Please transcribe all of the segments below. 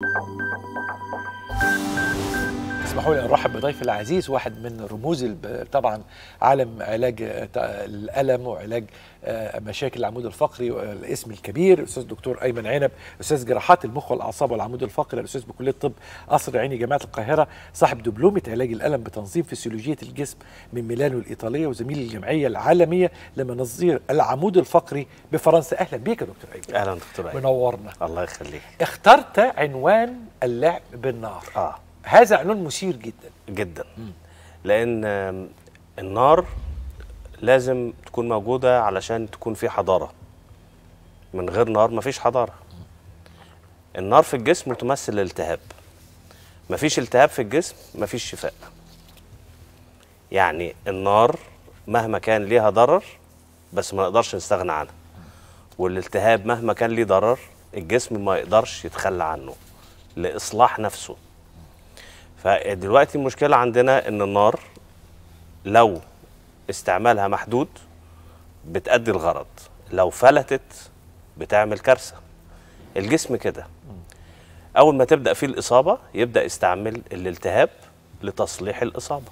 you. اسمحوا لي نرحب بضيفي العزيز واحد من رموز طبعا عالم علاج آه، الألم وعلاج آه، مشاكل العمود الفقري والاسم الكبير الاستاذ دكتور أيمن عنب أستاذ جراحات المخ والأعصاب والعمود الفقري الأستاذ بكلية طب قصر عيني جامعة القاهرة صاحب دبلومة علاج الألم بتنظيم فسيولوجية الجسم من ميلانو الإيطالية وزميل الجمعية العالمية لمنظير العمود الفقري بفرنسا. أهلا بيك يا دكتور أيمن. أهلا دكتور أيمن. منورنا. الله يخليك. اخترت عنوان اللعب بالنار. آه. هذا عنوان مثير جدا. جدا. لأن النار لازم تكون موجودة علشان تكون في حضارة. من غير نار مفيش حضارة. النار في الجسم تمثل الالتهاب. مفيش التهاب في الجسم مفيش شفاء. يعني النار مهما كان ليها ضرر بس ما نقدرش نستغنى عنها. والالتهاب مهما كان ليه ضرر الجسم ما يقدرش يتخلى عنه لإصلاح نفسه. فدلوقتي المشكلة عندنا إن النار لو استعمالها محدود بتأدي الغرض. لو فلتت بتعمل كارثة. الجسم كده. أول ما تبدأ فيه الإصابة يبدأ يستعمل الالتهاب لتصليح الإصابة.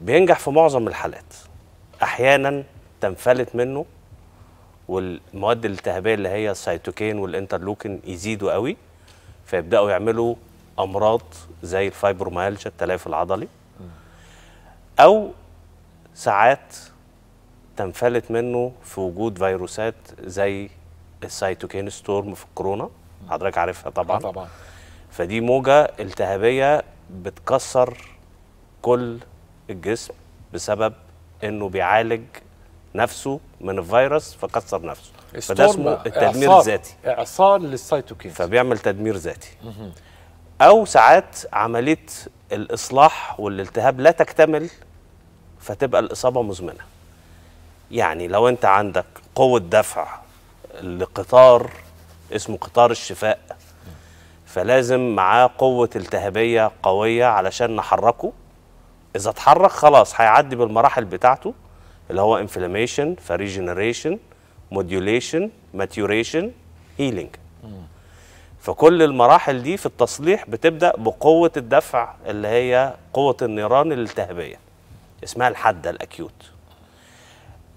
بينجح في معظم الحالات. أحيانا تنفلت منه والمواد الالتهابية اللي هي ال cytokine وال interleukin يزيدوا قوي فيبدأوا يعملوا أمراض زي الفايبروميالجيا التليف العضلي. أو ساعات تنفلت منه في وجود فيروسات زي ال cytokine storm في الكورونا. حضرتك عارفها طبعا. طبعا. فدي موجة التهابية بتكسر كل الجسم بسبب إنه بيعالج نفسه من الفيروس فكسر نفسه. فده اسمه التدمير إعصار- الذاتي. إعصار للسيتوكين فبيعمل تدمير ذاتي. أو ساعات عملية الإصلاح والالتهاب لا تكتمل فتبقى الإصابة مزمنة. يعني لو أنت عندك قوة دفع لقطار اسمه قطار الشفاء فلازم معاه قوة التهابية قوية علشان نحركه. إذا اتحرك خلاص هيعدي بالمراحل بتاعته اللي هو inflammation ف regeneration modulation maturation healing فكل المراحل دي في التصليح بتبدأ بقوة الدفع اللي هي قوة النيران الالتهابية اسمها الحده الأكيوت.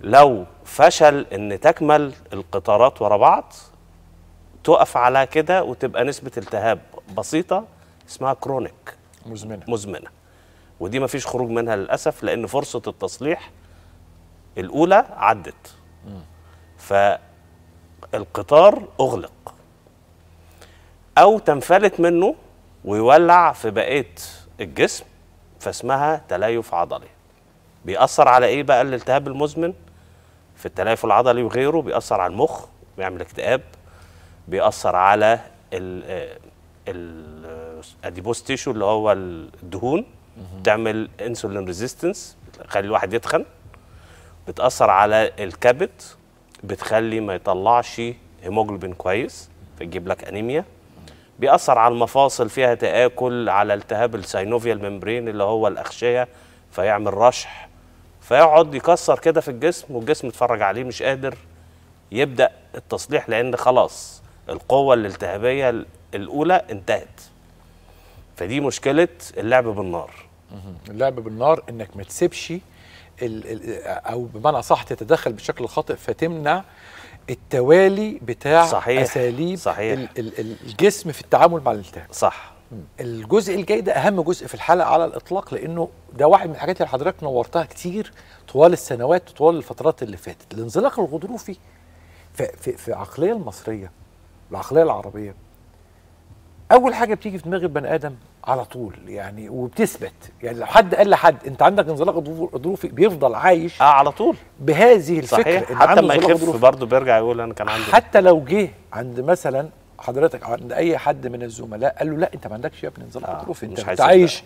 لو فشل إن تكمل القطارات ورا بعض تقف على كده وتبقى نسبة التهاب بسيطة اسمها كرونيك. مزمنة. مزمنة. ودي مفيش خروج منها للأسف لأن فرصة التصليح الأولى عدت. فالقطار أغلق. أو تنفلت منه ويولع في بقية الجسم فاسمها تليف عضلي. بيأثر على إيه بقى الالتهاب المزمن؟ في التليف العضلي وغيره بيأثر على المخ بيعمل اكتئاب بيأثر على ال ال adipose tissue اللي هو الدهون بتعمل insulin resistance بتخلي الواحد يتخن. بتأثر على الكبد بتخلي ما يطلعش هيموجلوبين كويس فتجيب لك انيميا بيأثر على المفاصل فيها تآكل على التهاب ال synovial membrane اللي هو الأغشية فيعمل رشح فيقعد يكسر كده في الجسم والجسم يتفرج عليه مش قادر يبدأ التصليح لأن خلاص القوة الالتهابية الأولى انتهت. فدي مشكلة اللعب بالنار. اللعب بالنار إنك ما تسيبش أو بمعنى صح تتدخل بشكل خاطئ فتمنع التوالي بتاع صحيح، أساليب صحيح. ال ال الجسم في التعامل مع الالتهاب صح. الجزء الجاي ده أهم جزء في الحلقة على الإطلاق لأنه ده واحد من الحاجات اللي حضرتك نورتها كتير طوال السنوات وطوال الفترات اللي فاتت. الانزلاق الغضروفي في في, في العقليه المصرية العقلية العربية. أول حاجة بتيجي في دماغ البني آدم على طول يعني وبتثبت. يعني لو حد قال لحد أنت عندك انزلاق غضروفي بيفضل عايش آه على طول. بهذه الفكرة صحيح إن حتى ما يخف. برضه بيرجع يقول أنا كان عندي. حتى لو جه عند مثلا حضرتك عند أي حد من الزملاء قال له لا أنت ما عندكش يا ابني انزلاق آه، غضروفي أنت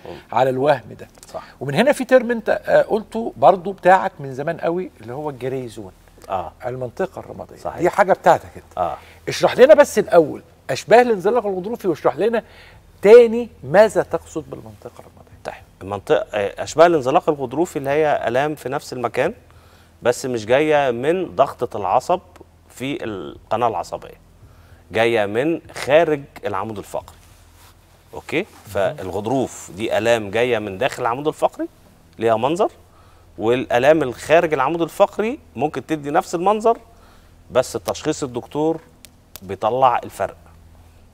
مم. على الوهم ده. صح. ومن هنا في ترم أنت آه، قلته برضو بتاعك من زمان قوي اللي هو الجري زون. آه. المنطقة الرمادية. صحيح. دي حاجة بتاعتك أنت. آه. اشرح لنا بس الأول أشباه الانزلاق الغضروفي واشرح لنا تاني ماذا تقصد بالمنطقة الرمادية؟ طيب المنطقة آه، أشباه الانزلاق الغضروفي اللي هي آلام في نفس المكان بس مش جاية من ضغطة العصب في القناة العصبية جاية من خارج العمود الفقري. أوكي؟ فالغضروف دي آلام جاية من داخل العمود الفقري ليها منظر والآلام الخارج العمود الفقري ممكن تدي نفس المنظر بس التشخيص الدكتور بيطلع الفرق.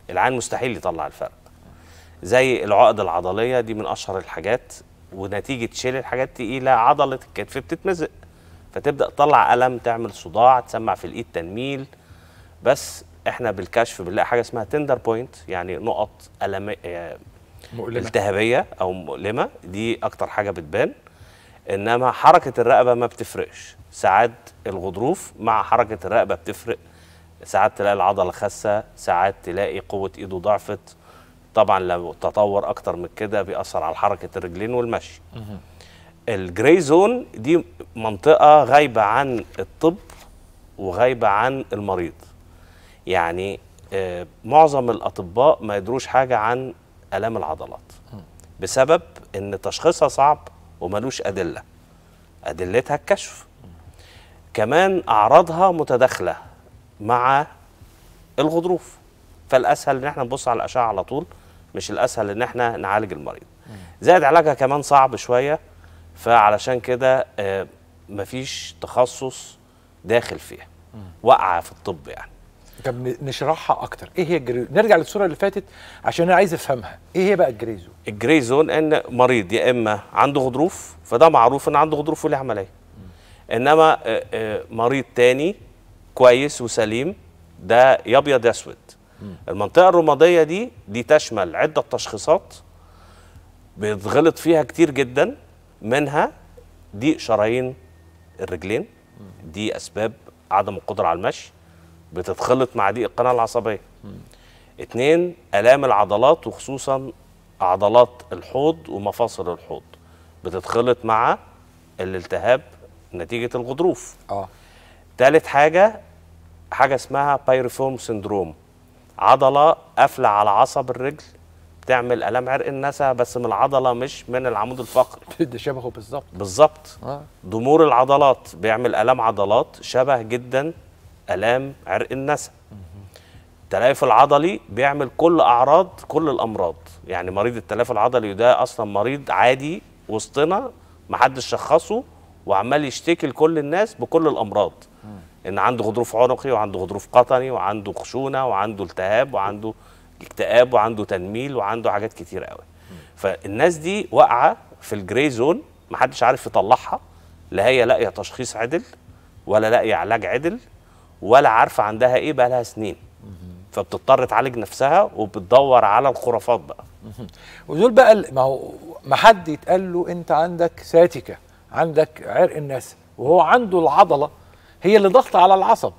العين مستحيل يطلع الفرق. زي العقد العضلية دي من أشهر الحاجات ونتيجة شيل الحاجات تقيله عضلة الكتف بتتمزق. فتبدأ تطلع الم تعمل صداع تسمع في الإيد تنميل. بس إحنا بالكشف بنلاقي حاجة اسمها تندر بوينت يعني نقط ألمية مؤلمة. التهابية أو مؤلمة. دي أكتر حاجة بتبان. إنما حركة الرقبة ما بتفرقش. ساعات الغضروف مع حركة الرقبة بتفرق. ساعات تلاقي العضلة خاسة ساعات تلاقي قوة إيده ضعفت. طبعا لو تطور أكتر من كده بيأثر على حركة الرجلين والمشي. الجراي زون دي منطقة غايبة عن الطب وغايبة عن المريض. يعني آه، معظم الأطباء ما يدروش حاجة عن آلام العضلات. بسبب إن تشخيصها صعب وملوش أدلة. أدلتها الكشف. كمان أعراضها متداخلة مع الغضروف. فالأسهل إن إحنا نبص على الأشعة على طول مش الأسهل إن إحنا نعالج المريض. زائد علاجها كمان صعب شوية فعلشان كده آه، مفيش تخصص داخل فيها. واقعة في الطب يعني. طب نشرحها أكتر. إيه هي ال gray zone نرجع للصورة اللي فاتت عشان أنا عايز أفهمها. إيه هي بقى ال gray zone ال gray zone إن مريض يا إما عنده غضروف فده معروف إن عنده غضروف وليه عملية. إنما آه، آه، مريض تاني كويس وسليم ده يا ابيض يا أسود. المنطقة الرمادية دي دي تشمل عدة تشخيصات بيتغلط فيها كتير جدا. منها ضيق شرايين الرجلين. دي أسباب عدم القدرة على المشي. بتتخلط مع ضيق القناة العصبية. اتنين آلام العضلات وخصوصا عضلات الحوض ومفاصل الحوض. بتتخلط مع الالتهاب نتيجة الغضروف. آه. تالت حاجة حاجة اسمها piriform syndrome عضلة قافلة على عصب الرجل بتعمل آلام عرق النسا بس من العضلة مش من العمود الفقري. ده شبهه بالظبط. بالظبط. آه. ضمور العضلات بيعمل آلام عضلات شبه جدا آلام عرق النسا. التليف العضلي بيعمل كل أعراض كل الأمراض. يعني مريض التليف العضلي ده أصلا مريض عادي وسطنا محدش شخصه وعمال يشتكي لكل الناس بكل الأمراض. إن عنده غضروف عنقي وعنده غضروف قطني وعنده خشونة وعنده التهاب وعنده اكتئاب وعنده تنميل وعنده حاجات كتير قوي. فالناس دي واقعة في الجري زون محدش عارف يطلعها لا هي لاقية تشخيص عدل ولا لاقية علاج عدل ولا عارفة عندها إيه بقى لها سنين. فبتضطر تعالج نفسها وبتدور على الخرافات بقى. ودول بقى ما هو ما حد يتقال له أنت عندك ساتيكا عندك عرق الناس وهو عنده العضلة هي اللي ضغط على العصب.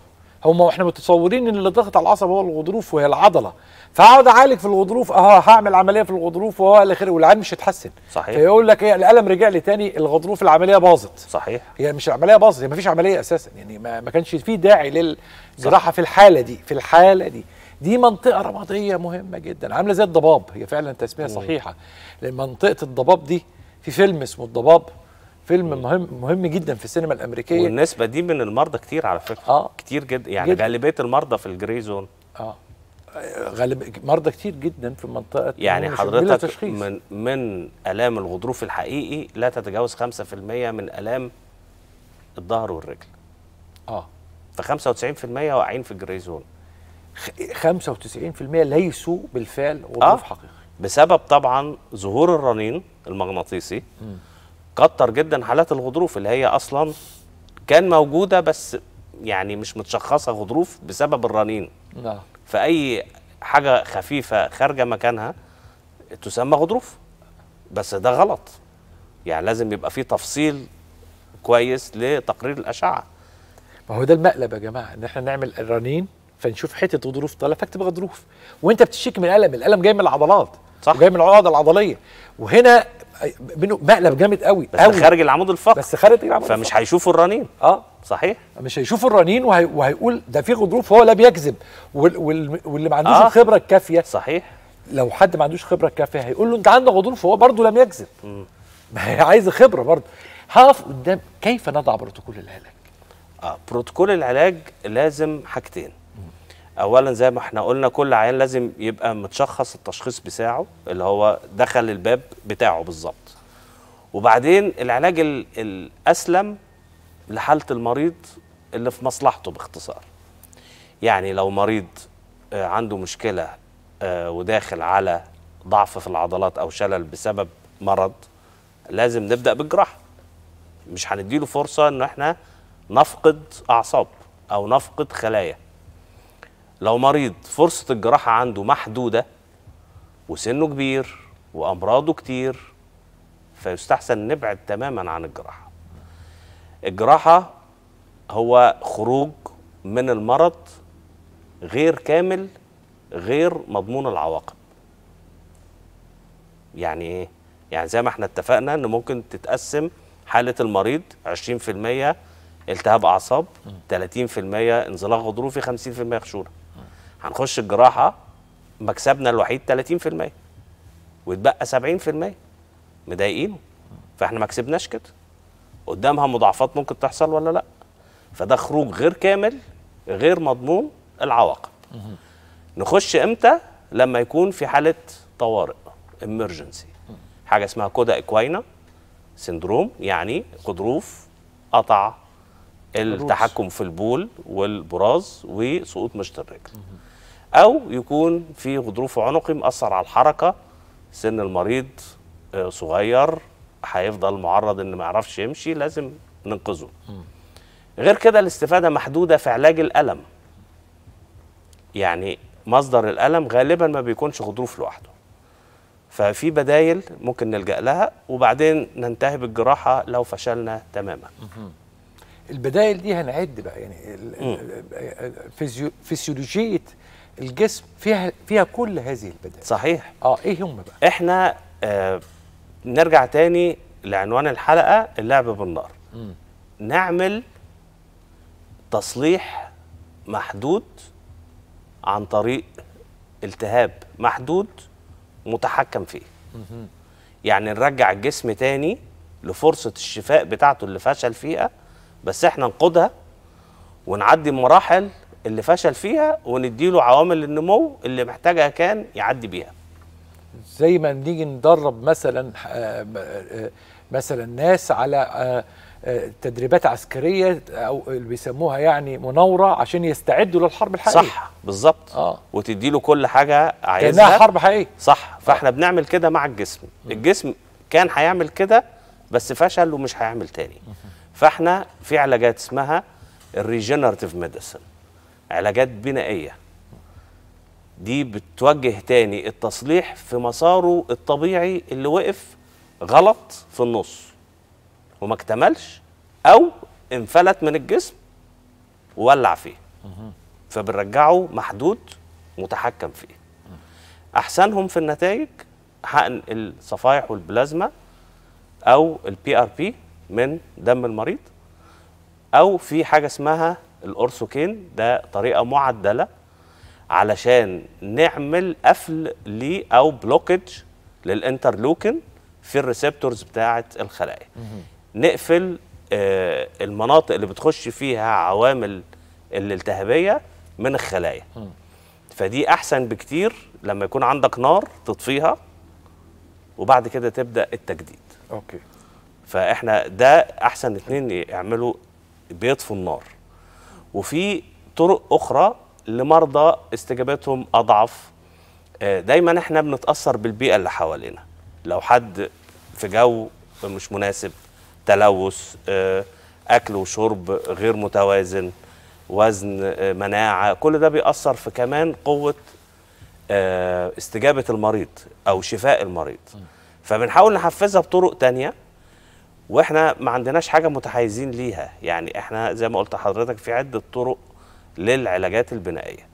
هم إحنا متصورين ان اللي ضغط على العصب هو الغضروف وهي العضلة. فاقعد اعالج في الغضروف آه هعمل عملية في الغضروف وهو إلى اخره والعيان مش هيتحسن صحيح. فيقول لك إيه الألم رجع لي تاني الغضروف العملية باظت. صحيح. هي مش العملية باظت هي ما فيش عملية أساسا. يعني ما, ما كانش في داعي للجراحة في الحالة دي في الحالة دي. دي منطقة رمادية مهمة جدا. عاملة زي الضباب. هي فعلا تسمية صحيحة. لأن منطقة الضباب دي في فيلم اسمه الضباب فيلم مهم مهم جدا في السينما الأمريكية. والنسبة دي من المرضى كتير على فكرة. آه. كتير جدا يعني جداً. غالبية المرضى في الجري زون. آه. غالب مرضى كتير جدا في منطقة يعني حضرتك. من من آلام الغضروف الحقيقي لا تتجاوز 5% من آلام الظهر والرجل. آه. ف 95% واقعين في ال gray zone. خ- 95% ليسوا بالفعل غضروف آه. حقيقي بسبب طبعا ظهور الرنين المغناطيسي. كتر جدا حالات الغضروف اللي هي أصلا كان موجودة بس يعني مش متشخصة غضروف بسبب الرنين. آه فأي حاجة خفيفة خارجة مكانها تسمى غضروف. بس ده غلط. يعني لازم يبقى في تفصيل كويس لتقرير الأشعة. ما هو ده المقلب يا جماعة إن إحنا نعمل الرنين فنشوف حتة غضروف طالع فاكتب غضروف. وأنت بتشتكي من الالم الالم جاي من العضلات. صح. جاي من العقده العضلية. وهنا بينه مقلب جامد قوي بس قوي. خارج العمود الفقري. بس خارج العمود فمش الفقري. هيشوفوا الرنين. آه. صحيح؟ مش هيشوف الرنين وهي... وهيقول ده في غضروف هو لا بيكذب. وال... وال... واللي ما عندوش. آه. الخبرة الكافية. صحيح. لو حد ما عندوش خبرة كافية هيقول له انت عندك غضروف وهو برضه لم يكذب. ما هي عايز خبرة برضه. هقف قدام كيف نضع بروتوكول العلاج؟ آه بروتوكول العلاج لازم حاجتين. اولا زي ما إحنا قلنا كل عيان لازم يبقى متشخص التشخيص بتاعه اللي هو دخل الباب بتاعه بالظبط. وبعدين العلاج ال- الأسلم لحالة المريض اللي في مصلحته باختصار. يعني لو مريض آه، عنده مشكلة آه، وداخل على ضعف في العضلات أو شلل بسبب مرض لازم نبدأ بالجراحة. مش هنديله فرصة إن إحنا نفقد أعصاب أو نفقد خلايا. لو مريض فرصة الجراحة عنده محدودة وسنه كبير وأمراضه كتير فيستحسن نبعد تماما عن الجراحة. الجراحة هو خروج من المرض غير كامل غير مضمون العواقب. يعني إيه؟ يعني زي ما إحنا اتفقنا إن ممكن تتقسم حالة المريض 20% التهاب أعصاب 30% انزلاق غضروفي 50% خشونة. هنخش الجراحة مكسبنا الوحيد 30% ويتبقى 70% مضايقينه. فاحنا ما كسبناش كده. قدامها مضاعفات ممكن تحصل ولا لا. فده خروج غير كامل غير مضمون العواقب. نخش إمتى؟ لما يكون في حالة طوارئ emergency حاجة اسمها cauda equina syndrome يعني غضروف قطع التحكم في البول والبراز وسقوط مشط الرجل. أو يكون في غضروف عنقي مأثر على الحركة سن المريض آه، صغير هيفضل معرض إن ما يعرفش يمشي لازم ننقذه. غير كده الاستفادة محدودة في علاج الألم. يعني مصدر الألم غالبا ما بيكونش غضروف لوحده. ففي بدايل ممكن نلجأ لها وبعدين ننتهي بالجراحة لو فشلنا تماما. البدائل دي هنعد بقى يعني ال- الجسم فيها فيها كل هذه البدائل. صحيح. آه إيه هم بقى؟ إحنا آه نرجع تاني لعنوان الحلقة اللعب بالنار. نعمل تصليح محدود عن طريق التهاب محدود متحكم فيه. يعني نرجع الجسم تاني لفرصة الشفاء بتاعته اللي فشل فيها بس إحنا نقودها ونعدي المراحل اللي فشل فيها ونديله عوامل النمو اللي محتاجها كان يعدي بيها. زي ما نيجي ندرب مثلا آه، آه، مثلا ناس على آه، آه، تدريبات عسكرية أو اللي بيسموها يعني مناورة عشان يستعدوا للحرب الحقيقية. صح بالظبط. آه. وتديله كل حاجة كأنها عايزها حرب حقيقية. صح. فإحنا بنعمل كده مع الجسم. الجسم كان هيعمل كده بس فشل ومش هيعمل تاني. فإحنا في علاجات اسمها ال regenerative medicine علاجات بنائية. دي بتوجه تاني التصليح في مساره الطبيعي اللي وقف غلط في النص وما اكتملش أو انفلت من الجسم وولع فيه. فبنرجعه محدود متحكم فيه. أحسنهم في النتائج حقن الصفائح والبلازما أو ال PRP من دم المريض أو في حاجة اسمها ال Orthokine ده طريقة معدلة علشان نعمل قفل ليه أو blockage لل interleukin في ال receptors بتاعة الخلايا. نقفل آه، المناطق اللي بتخش فيها عوامل الالتهابية من الخلايا. فدي أحسن بكتير لما يكون عندك نار تطفيها وبعد كده تبدأ التجديد. أوكي. فإحنا ده أحسن اتنين يعملوا بيطفوا النار. وفي طرق أخرى لمرضى استجابتهم أضعف. آه، دايما إحنا بنتأثر بالبيئة اللي حوالينا. لو حد في جو مش مناسب تلوث آه، أكل وشرب غير متوازن وزن آه، مناعة كل ده بيأثر في كمان قوة استجابة المريض أو شفاء المريض. فبنحاول نحفزها بطرق تانية. وإحنا ما عندناش حاجة متحيزين ليها. يعني إحنا زي ما قلت لحضرتك في عدة طرق للعلاجات البنائية.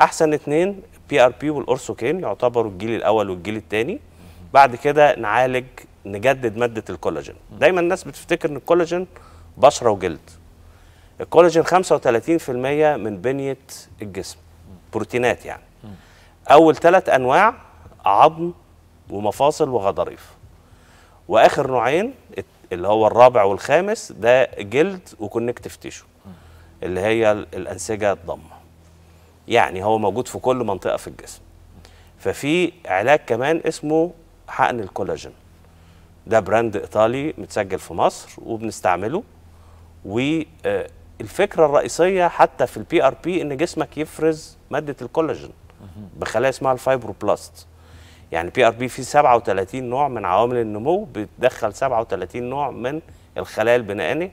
أحسن اتنين PRP وال Orthokine يعتبروا الجيل الأول والجيل الثاني بعد كده نعالج نجدد مادة الكولاجين. دايما الناس بتفتكر إن الكولاجين بشرة وجلد. الكولاجين 35% من بنية الجسم بروتينات يعني. أول ثلاث أنواع عظم ومفاصل وغضاريف. وآخر نوعين اللي هو الرابع والخامس ده جلد و connective tissue اللي هي ال- الأنسجة الضامة يعني هو موجود في كل منطقة في الجسم. ففي علاج كمان اسمه حقن الكولاجين. ده brand إيطالي متسجل في مصر وبنستعمله. والفكرة الرئيسية حتى في ال PRP إن جسمك يفرز مادة الكولاجين بخلايا اسمها ال fibroblast. يعني PRP فيه 37 نوع من عوامل النمو بتدخل 37 نوع من الخلايا البنائيه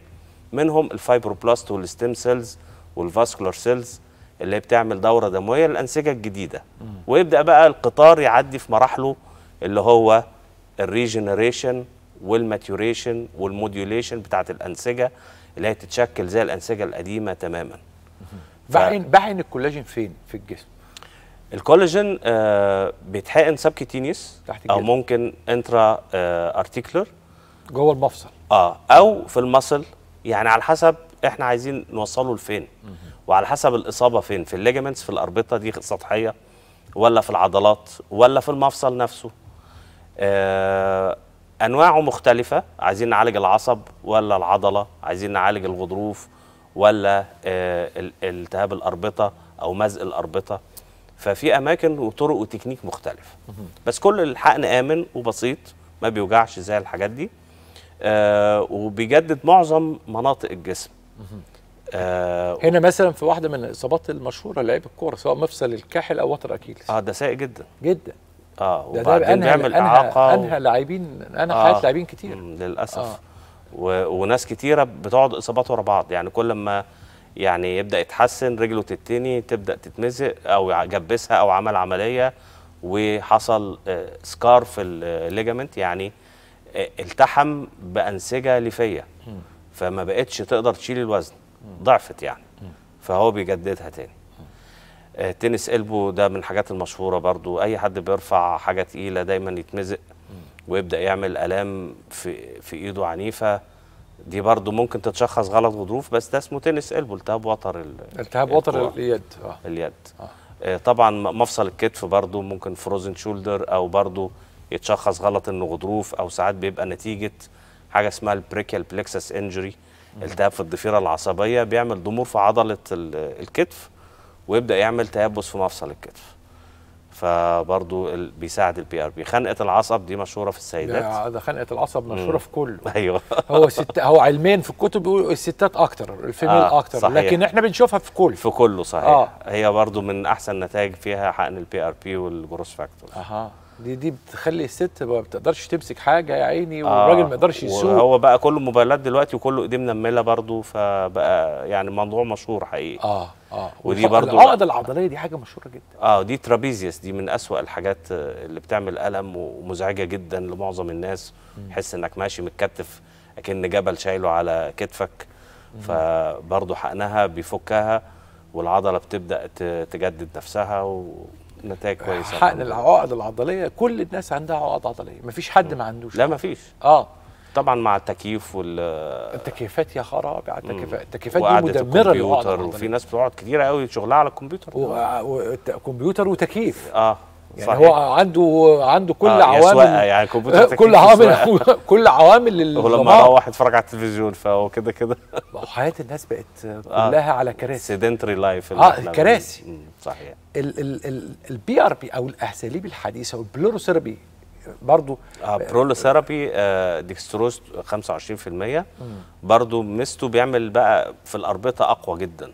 منهم ال fibroblast وال stem cells وال vascular cells اللي بتعمل دورة دموية للأنسجة الجديدة. ويبدأ بقى القطار يعدي في مراحله اللي هو ال regeneration وال maturation وال modulation بتاعت الأنسجة اللي هي تتشكل زي الأنسجة القديمة تماما. بيحقن بيحقن الكولاجين فين؟ في الجسم. الكولاجين آه بيتحقن subcutaneous تحت أو. ممكن intra آه articular جوه المفصل آه أو في المفصل. يعني على حسب إحنا عايزين نوصله لفين. وعلى حسب الإصابة فين. في ال ligaments في الأربطة دي سطحية ولا في العضلات ولا في المفصل نفسه. آه أنواعه مختلفة. عايزين نعالج العصب ولا العضلة. عايزين نعالج الغضروف ولا آه ال- التهاب الأربطة أو مزق الأربطة. ففي أماكن وطرق وتكنيك مختلف. بس كل الحقن آمن وبسيط ما بيوجعش زي الحاجات دي. آه وبيجدد معظم مناطق الجسم. آه هنا مثلا في واحدة من الإصابات المشهورة لعيب الكورة سواء مفصل الكاحل أو وتر اكيلس آه ده سيء جدا. جدا. آه ده ده وبعدين انهى بيعمل انهى إعاقة و- أنهى لاعبين أنهى آه. حياه لاعبين كتير. للأسف. آه. آه. و... وناس كتيرة بتقعد إصابات ورا بعض. يعني كل ما يعني يبدأ يتحسن رجله تتني تبدأ تتمزق أو يجبسها أو عمل عملية وحصل آه، scar في ال ligament يعني آه، التحم بأنسجة ليفية. فما بقتش تقدر تشيل الوزن. ضعفت يعني. فهو بيجددها تاني. آه، tennis elbow ده من الحاجات المشهورة برضو. أي حد بيرفع حاجة تقيلة دايما يتمزق ويبدأ يعمل آلام في في إيده عنيفة. دي برضو ممكن تتشخص غلط غضروف بس ده اسمه tennis elbow التهاب وتر ال- التهاب وتر. اليد آه اليد آه. طبعا م- مفصل الكتف برضو ممكن frozen shoulder أو برضو يتشخص غلط إنه غضروف أو ساعات بيبقى نتيجة حاجة اسمها ال brachial plexus injury التهاب في الضفيرة العصبية بيعمل ضمور في عضلة ال- الكتف ويبدأ يعمل تيبس في مفصل الكتف فبرضو ال- بيساعد ال PRP خنقة العصب دي مشهورة في السيدات. ده خنقة العصب مشهورة في كله. أيوه. هو ست هو علميا في الكتب بيقولوا الستات أكتر ال female آه، أكتر صحيح. لكن إحنا بنشوفها في كل في كله صحيح. آه. هي برضو من أحسن نتائج فيها حقن ال PRP وال growth factor أها. دي دي بتخلي الست ما بتقدرش تمسك حاجة يا عيني والراجل ما يقدرش يسوق. هو بقى كله موبايلات دلوقتي وكله ايديه منملة برضه فبقى يعني موضوع مشهور حقيقي. آه. آه ودي برضو- العقده العضلية دي حاجة مشهورة جدا. آه دي trapezius دي من أسوأ الحاجات آه، اللي بتعمل ألم ومزعجة جدا لمعظم الناس تحس إنك ماشي متكتف أكن جبل شايله على كتفك. فبرضه حقنها بيفكها والعضلة بتبدأ ت- تجدد نفسها ونتائج كويسة. حقن. العقد العضلية كل الناس عندها عقد عضلية مفيش حد ما عندوش لا مفيش. آه. طبعا مع التكييف وال التكييفات يا خرابي على التكييفات التكييفات دي مدمرة الكمبيوتر وفي ناس بتقعد كتير قوي شغلها على الكمبيوتر وكمبيوتر وتكييف آه يعني صحيح. هو عنده عنده كل آه، عوامل يعني الكمبيوتر آه، تكييف كل عوامل. كل عوامل ولما الدمار. أروح اتفرج على التلفزيون فهو كده كده ما هو حياة الناس بقت كلها على كراسي sedentary life آه، الكراسي. صحيح ال PRP أو الاساليب الحديثة وال prolotherapy برضو آه prolotherapy آه ديكستروز 25% برضو ميزته بيعمل بقى في الأربطة أقوى جدا.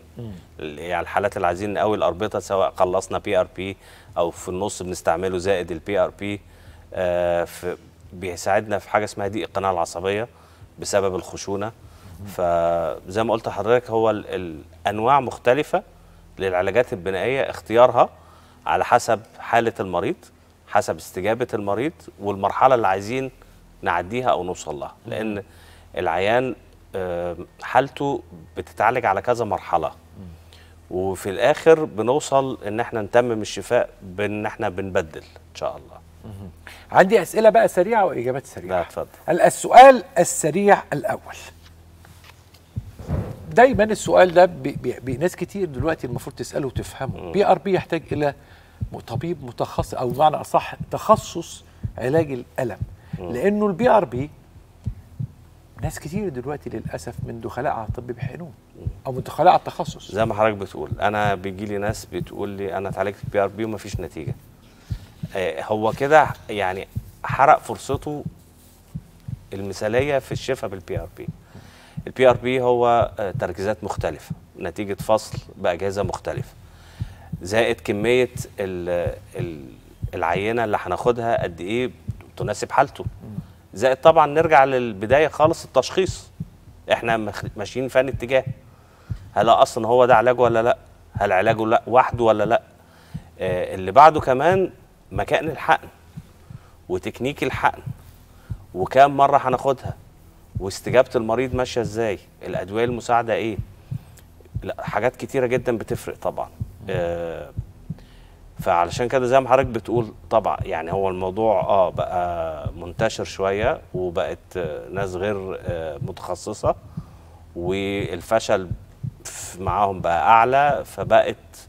يعني الحالات اللي عايزين نقوي الأربطة سواء خلصنا PRP أو في النص بنستعمله زائد ال PRP بيساعدنا في حاجة اسمها ضيق القناة العصبية بسبب الخشونة. فزي ما قلت لحضرتك هو ال- الانواع مختلفة للعلاجات البنائية اختيارها على حسب حالة المريض. حسب استجابة المريض والمرحلة اللي عايزين نعديها أو نوصل لها. لأن العيان حالته بتتعالج على كذا مرحلة. وفي الآخر بنوصل إن إحنا نتمم الشفاء بإن إحنا بنبدل إن شاء الله. عندي أسئلة بقى سريعة وإجابات لا سريعه اتفضل. ال- السؤال السريع الأول. دايما السؤال ده بي بي بي ناس كتير دلوقتي المفروض تسأله وتفهمه. PRP يحتاج إلى طبيب متخصص أو بمعنى أصح تخصص علاج الألم. لأنه ال PRP ناس كتير دلوقتي للأسف من دخلاء على الطب بيحقنوه أو من دخلاء على التخصص. زي ما حضرتك بتقول أنا بيجي لي ناس بتقول لي أنا اتعالجت PRP ومفيش نتيجة. آه، هو كده يعني حرق فرصته المثالية في الشفاء بال PRP ال PRP هو آه، تركيزات مختلفة نتيجة فصل بأجهزة مختلفة. زائد كمية ال ال العينة اللي هناخدها قد إيه تناسب حالته. زائد طبعا نرجع للبداية خالص التشخيص. إحنا ماشيين في اتجاه؟ هل أصلا هو ده علاجه ولا لأ؟ هل علاجه لأ وحده ولا لأ؟ آه اللي بعده كمان مكان الحقن وتكنيك الحقن وكام مرة هناخدها واستجابة المريض ماشية إزاي الأدوية المساعدة إيه؟ لا حاجات كتيرة جدا بتفرق طبعا. فعلشان كده زي ما حضرتك بتقول طبعا يعني هو الموضوع آه بقى منتشر شوية وبقت آه، ناس غير آه، متخصصة والفشل معاهم بقى أعلى فبقت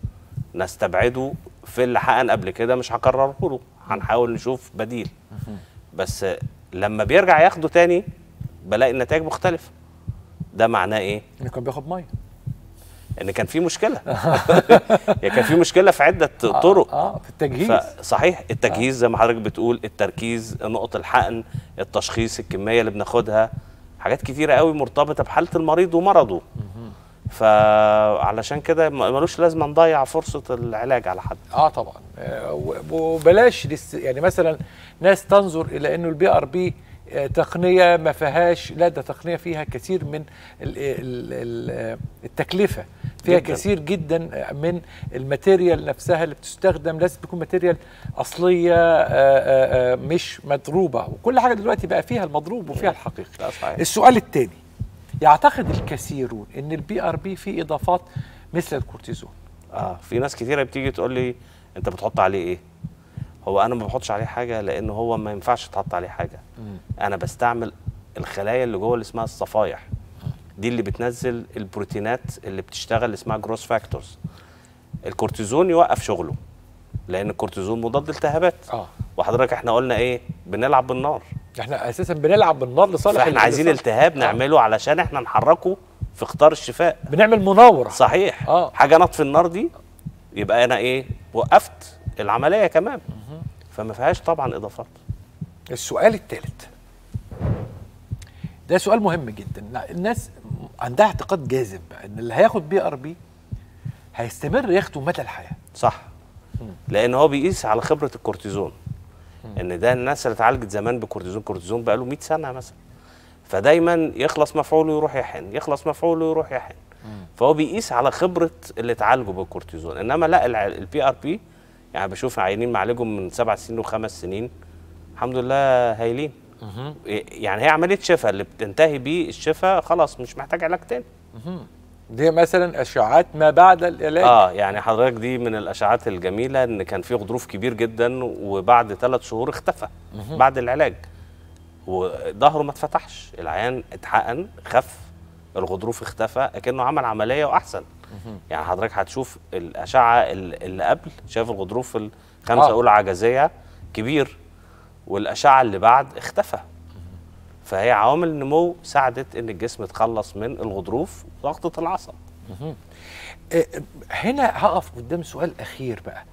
نستبعده في اللي حقن قبل كده مش هكرره له هنحاول نشوف بديل. بس آه، لما بيرجع ياخده تاني بلاقي النتائج مختلفة. ده معناه إيه؟ إنه كان بياخد مية. إن كان في مشكلة. يعني كان في مشكلة في عدة طرق. آه في التجهيز. صحيح التجهيز زي ما حضرتك بتقول التركيز نقط الحقن التشخيص الكمية اللي بناخدها حاجات كتيرة قوي مرتبطة بحالة المريض ومرضه. فعلشان كده ملوش لازمة نضيع فرصة العلاج على حد. آه طبعا. آه، وبلاش يعني مثلا ناس تنظر إلى إنه ال PRP تقنية ما فيهاش لا ده تقنية فيها كثير من ال ال ال التكلفة. فيها جداً. كثير جدا من ال material نفسها اللي بتستخدم لازم تكون material أصلية آه، آه، آه، مش مضروبة. وكل حاجة دلوقتي بقى فيها المضروب وفيها الحقيقي. السؤال الثاني يعتقد الكثيرون إن ال PRP فيه إضافات مثل الكورتيزون؟ آه في ناس كتيرة بتيجي تقول لي أنت بتحط عليه إيه؟ هو أنا ما بحطش عليه حاجة لأن هو ما ينفعش تحط عليه حاجة. أنا بستعمل الخلايا اللي جوه اللي اسمها الصفايح. دي اللي بتنزل البروتينات اللي بتشتغل اللي اسمها growth factors الكورتيزون يوقف شغله لأن الكورتيزون مضاد التهابات آه. وحضرتك إحنا قلنا إيه؟ بنلعب بالنار. إحنا أساسا بنلعب بالنار لصالح فإحنا عايزين التهاب آه. نعمله علشان إحنا نحركه في قطار الشفاء. بنعمل مناورة. صحيح. آه. حاجة نطفي النار دي يبقى أنا إيه؟ وقفت العملية كمان. فما فيهاش طبعا إضافات. السؤال الثالث ده سؤال مهم جدا. الناس عندها اعتقاد بقى إن اللي هياخد PRP هيستمر ياخده مدى الحياة. صح. لأن هو بيقيس على خبرة الكورتيزون. إن ده الناس اللي اتعالجت زمان بكورتيزون كورتيزون بقى له 100 سنة مثلا. فدايما يخلص مفعوله يروح يحقن يخلص مفعوله يروح يحقن. فهو بيقيس على خبرة اللي اتعالجوا بالكورتيزون. إنما لا ال PRP يعني بشوف عيانين معالجهم من سبع سنين وخمس سنين الحمد لله هايلين. يعني هي عملية شفاء اللي بتنتهي بيه الشفاء خلاص مش محتاج علاج تاني. دي مثلا أشعاعات ما بعد العلاج. آه يعني حضرتك دي من الأشعاعات الجميلة إن كان في غضروف كبير جدا وبعد ثلاث شهور اختفى بعد العلاج. وظهره ما اتفتحش العيان اتحقن خف الغضروف اختفى كانه عمل عملية وأحسن. يعني حضرتك هتشوف الأشعة ال- اللي قبل شايف الغضروف الخمسة آه. أولى عجزية كبير والأشعة اللي بعد اختفى. فهي عوامل النمو ساعدت إن الجسم يتخلص من الغضروف وضغطة العصب. آه، هنا هقف قدام سؤال أخير بقى.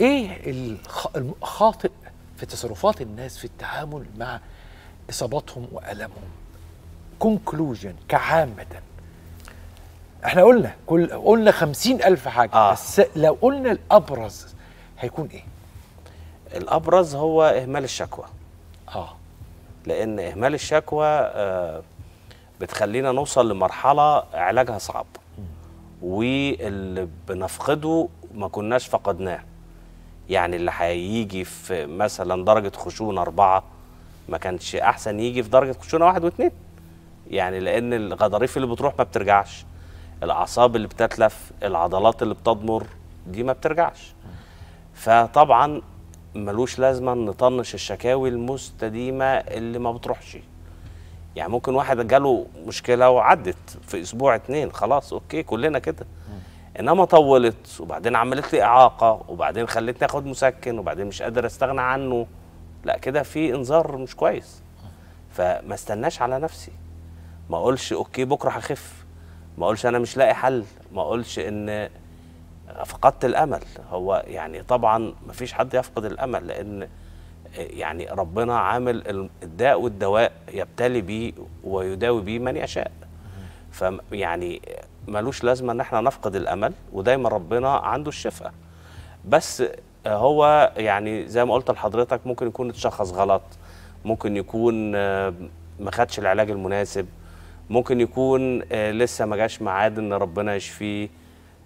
إيه الخ- الخاطئ في تصرفات الناس في التعامل مع إصاباتهم والامهم كونكلوجن كعامة. إحنا قلنا كل قلنا خمسين ألف حاجة آه. بس لو قلنا الأبرز هيكون إيه؟ الأبرز هو إهمال الشكوى. آه. لأن إهمال الشكوى آه، بتخلينا نوصل لمرحلة علاجها صعب. واللي بنفقده ما كناش فقدناه. يعني اللي هيجي في مثلا درجة خشونة أربعة ما كانش أحسن يجي في درجة خشونة واحد واثنين يعني لأن الغضاريف اللي بتروح ما بترجعش. الأعصاب اللي بتتلف العضلات اللي بتضمر دي ما بترجعش. فطبعا ملوش لازمة نطنش الشكاوي المستديمة اللي ما بتروحش. يعني ممكن واحد جاله مشكلة وعدت في أسبوع اتنين خلاص أوكي كلنا كده. إنما طولت وبعدين عملت لي إعاقة وبعدين خلتني آخد مسكن وبعدين مش قادر أستغنى عنه. لا كده في إنذار مش كويس. فما استناش على نفسي. ما أقولش أوكي بكرة هخف. ما اقولش أنا مش لاقي حل ما اقولش ان فقدت الامل. هو يعني طبعا ما فيش حد يفقد الامل لأن يعني ربنا عامل الداء والدواء يبتلي بيه ويداوي بيه من يشاء. فيعني ملوش لازمة ان إحنا نفقد الامل ودايما ربنا عنده الشفاء. بس هو يعني زي ما قلت لحضرتك ممكن يكون اتشخص غلط ممكن يكون ما خدش العلاج المناسب. ممكن يكون آه، لسه ما جاش ميعاد إن ربنا يشفيه.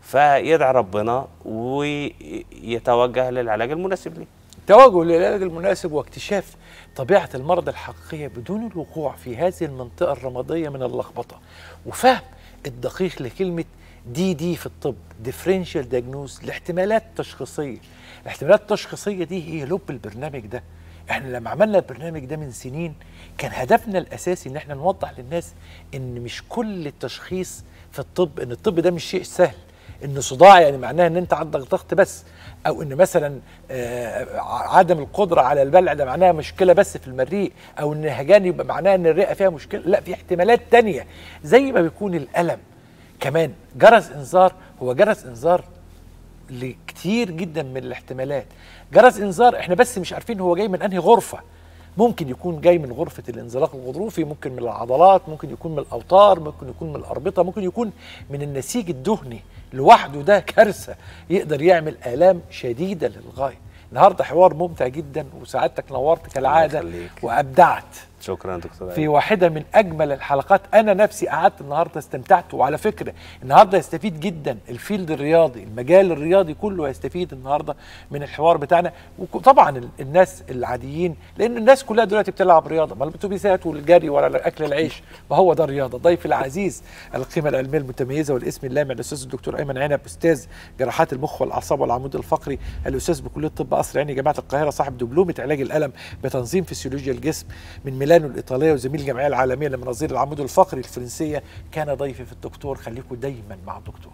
فيدعي ربنا ويتوجه للعلاج المناسب ليه. التوجه للعلاج المناسب واكتشاف طبيعة المرض الحقيقية بدون الوقوع في هذه المنطقة الرمادية من اللخبطة. وفهم الدقيق لكلمة DD في الطب differential diagnosis الاحتمالات التشخيصية. الاحتمالات التشخيصية دي هي لب البرنامج ده. إحنا لما عملنا البرنامج ده من سنين كان هدفنا الأساسي إن إحنا نوضح للناس إن مش كل التشخيص في الطب إن الطب ده مش شيء سهل. إن صداع يعني معناه إن أنت عندك ضغط بس. أو إن مثلا آه، عدم القدرة على البلع ده معناها مشكلة بس في المريء. أو إن هجان يبقى معناها إن الرئة فيها مشكلة. لا في احتمالات تانية. زي ما بيكون الألم كمان. جرس إنذار هو جرس إنذار لكتير جدا من الاحتمالات. جرس إنذار إحنا بس مش عارفين هو جاي من أنهي غرفة. ممكن يكون جاي من غرفة الانزلاق الغضروفي ممكن من العضلات ممكن يكون من الأوتار ممكن يكون من الأربطة ممكن يكون من النسيج الدهني لوحده. ده كارثة. يقدر يعمل آلام شديدة للغاية. النهارده حوار ممتع جدا وسعادتك نورت كالعادة يخليك. شكرا دكتور في واحدة من أجمل الحلقات. أنا نفسي قعدت النهاردة استمتعت وعلى فكرة النهاردة يستفيد جدا. الفيلد الرياضي المجال الرياضي كله يستفيد النهاردة من الحوار بتاعنا. وطبعا ال- الناس العاديين لأن الناس كلها دلوقتي بتلعب رياضة. ما الأتوبيسات والجري ولا أكل العيش ما هو ده الرياضة. ضيف العزيز القيمة العلمية المتميزة والاسم اللامع الأستاذ الدكتور أيمن عنب أستاذ جراحات المخ والأعصاب والعمود الفقري الأستاذ بكلية طب قصر عيني جامعة القاهرة صاحب دبلومة علاج الألم بتنظيم فسيولوجيا الجسم من ميلانو الإيطالية وزميل الجمعية العالمية لمناظير العمود الفقري الفرنسية كان ضيفي في الدكتور خليكم دايما مع الدكتور.